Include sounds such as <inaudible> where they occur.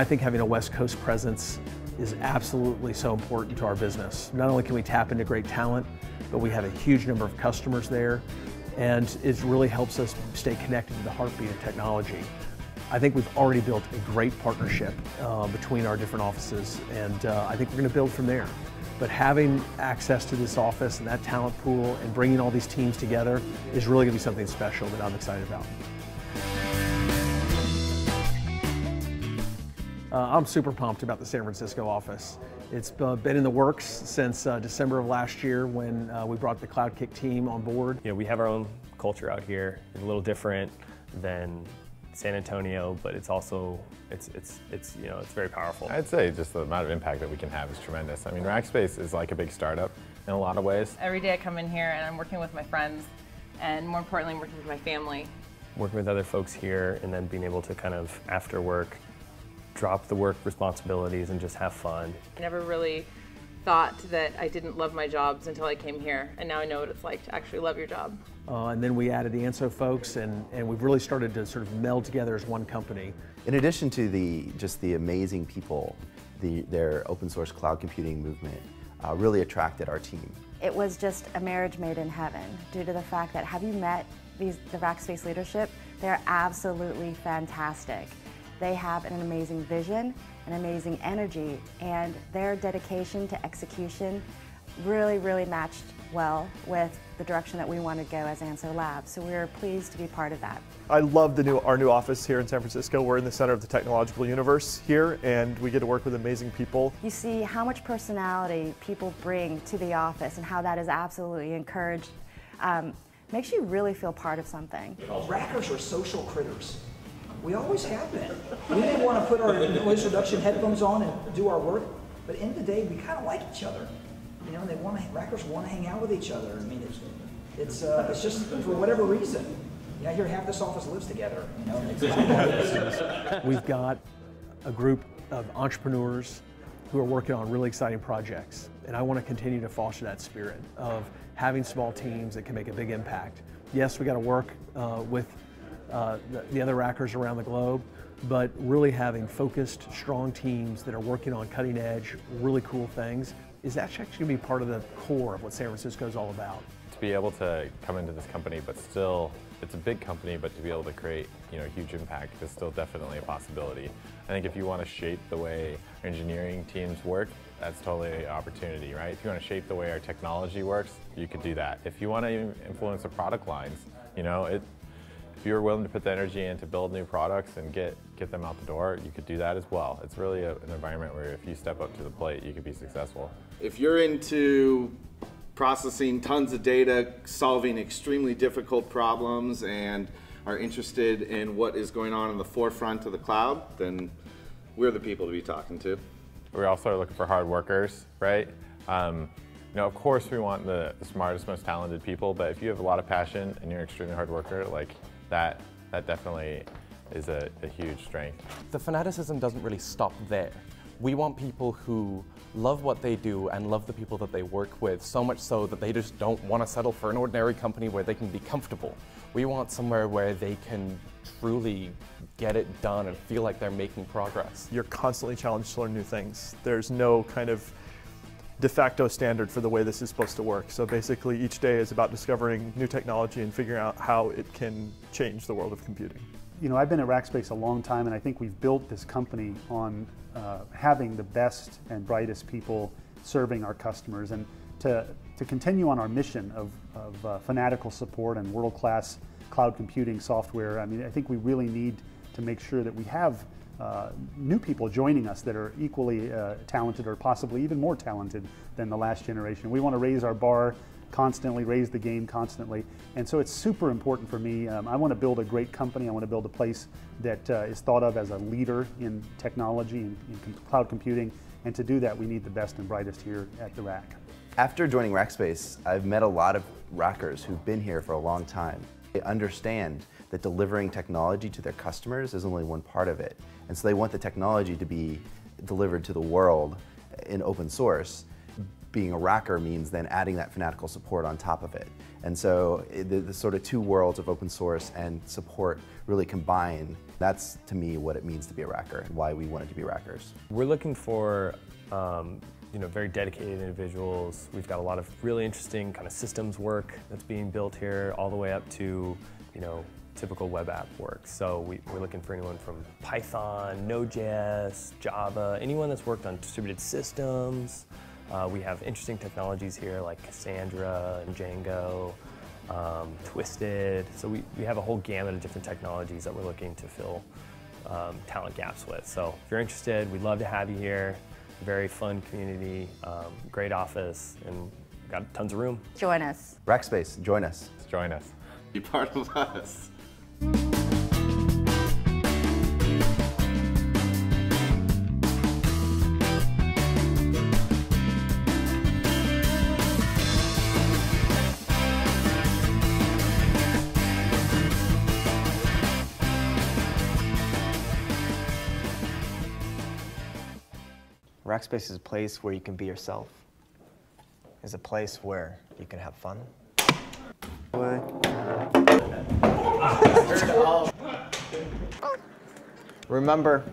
I think having a West Coast presence is absolutely so important to our business. Not only can we tap into great talent, but we have a huge number of customers there, and it really helps us stay connected to the heartbeat of technology. I think we've already built a great partnership uh, between our different offices, and uh, I think we're going to build from there. But having access to this office and that talent pool and bringing all these teams together is really going to be something special that I'm excited about. Uh, I'm super pumped about the San Francisco office. It's uh, been in the works since uh, December of last year when uh, we brought the CloudKick team on board. You know, we have our own culture out here. It's a little different than San Antonio, but it's also it's it's it's you know it's very powerful. I'd say just the amount of impact that we can have is tremendous. I mean, Rackspace is like a big startup in a lot of ways. Every day I come in here and I'm working with my friends, and more importantly, I'm working with my family. Working with other folks here, and then being able to kind of after work drop the work responsibilities and just have fun. I never really thought that I didn't love my jobs until I came here, and now I know what it's like to actually love your job. Uh, and then we added the Anso folks, and, and we've really started to sort of meld together as one company. In addition to the just the amazing people, the, their open source cloud computing movement uh, really attracted our team. It was just a marriage made in heaven due to the fact that have you met these, the Rackspace leadership? They're absolutely fantastic. They have an amazing vision, an amazing energy, and their dedication to execution really, really matched well with the direction that we want to go as Anso Labs. So we are pleased to be part of that. I love the new, our new office here in San Francisco. We're in the center of the technological universe here, and we get to work with amazing people. You see how much personality people bring to the office and how that is absolutely encouraged. Um, makes you really feel part of something. Rackers are social critters. We always have been. We may want to put our noise reduction headphones on and do our work, but in the day, we kind of like each other. You know, they want to, rackers want to hang out with each other. I mean, it's, it's, uh, it's just for whatever reason. Yeah, here half this office lives together. You know, <laughs> We've got a group of entrepreneurs who are working on really exciting projects, and I want to continue to foster that spirit of having small teams that can make a big impact. Yes, we got to work uh, with uh, the, the, other rackers around the globe, but really having focused, strong teams that are working on cutting edge, really cool things is actually going to be part of the core of what San Francisco is all about. To be able to come into this company, but still, it's a big company, but to be able to create you know huge impact is still definitely a possibility. I think if you want to shape the way engineering teams work, that's totally an opportunity, right? If you want to shape the way our technology works, you could do that. If you want to influence the product lines, you know, it, if you're willing to put the energy in to build new products and get, get them out the door, you could do that as well. It's really a, an environment where if you step up to the plate, you could be successful. If you're into processing tons of data, solving extremely difficult problems, and are interested in what is going on in the forefront of the cloud, then we're the people to be talking to. We also are looking for hard workers, right? Um, you know, of course we want the, the, smartest, most talented people, but if you have a lot of passion and you're an extremely hard worker, like that, that definitely is a, a huge strength. The fanaticism doesn't really stop there. We want people who love what they do and love the people that they work with, so much so that they just don't want to settle for an ordinary company where they can be comfortable. We want somewhere where they can truly get it done and feel like they're making progress. You're constantly challenged to learn new things. There's no kind of de facto standard for the way this is supposed to work. So basically each day is about discovering new technology and figuring out how it can change the world of computing. You know, I've been at Rackspace a long time and I think we've built this company on uh, having the best and brightest people serving our customers and to, to continue on our mission of, of uh, fanatical support and world-class cloud computing software. I mean, I think we really need to make sure that we have uh, new people joining us that are equally uh, talented or possibly even more talented than the last generation. We want to raise our bar constantly, raise the game constantly. And so it's super important for me. Um, I want to build a great company. I want to build a place that uh, is thought of as a leader in technology and in cloud computing. And to do that, we need the best and brightest here at the Rack. After joining Rackspace, I've met a lot of Rackers who've been here for a long time. They understand that delivering technology to their customers is only one part of it. And so they want the technology to be delivered to the world in open source. Being a racker means then adding that fanatical support on top of it. And so the, the sort of two worlds of open source and support really combine. That's to me what it means to be a racker and why we wanted to be rackers. We're looking for um, you know, very dedicated individuals. We've got a lot of really interesting kind of systems work that's being built here, all the way up to, you know, typical web app work. So we, are looking for anyone from Python, Node.js, Java, anyone that's worked on distributed systems. Uh, we have interesting technologies here like Cassandra and Django, um, Twisted. So we, we have a whole gamut of different technologies that we're looking to fill um, talent gaps with. So if you're interested, we'd love to have you here. Very fun community, um, great office, and got tons of room. Join us. Rackspace, join us. Join us. Be part of us. Rackspace is a place where you can be yourself. It's a place where you can have fun. Remember,